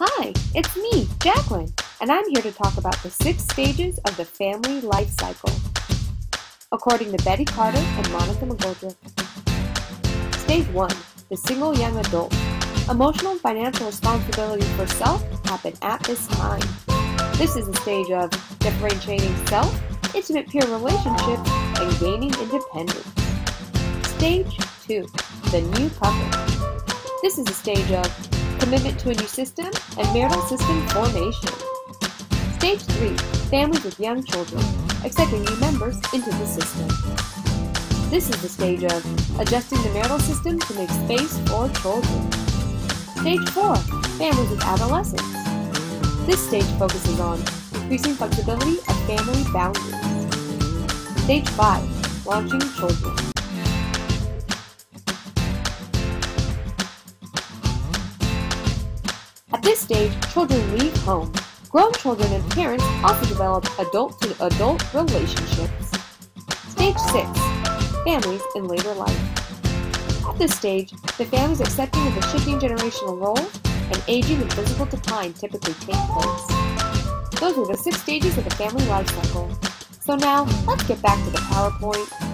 Hi, it's me, Jaclyn, and I'm here to talk about the six stages of the family life cycle, according to Betty Carter and Monica McGoldrick. Stage 1 The Single Young Adult. Emotional and financial responsibility for self happen at this time. This is the stage of differentiating self, intimate peer relationships, and gaining independence. Stage 2 The New Couple. This is the stage of commitment to a new system, and marital system formation. Stage 3 Families with young children, accepting new members into the system. This is the stage of adjusting the marital system to make space for children. Stage 4 Families with adolescents. This stage focuses on increasing flexibility of family boundaries. Stage 5 Launching children. At this stage, children leave home. Grown children and parents also develop adult-to-adult relationships. Stage 6. Families in later life. At this stage, the family's accepting of the shifting generational role and aging and physical decline typically take place. Those are the six stages of the family life cycle. So now, let's get back to the PowerPoint